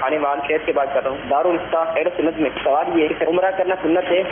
تھانے وال شہر کی بات کر رہا ہوں۔ دارالفتا خیر سنت میں سوال یہ عمرہ کرنا سنت ہے؟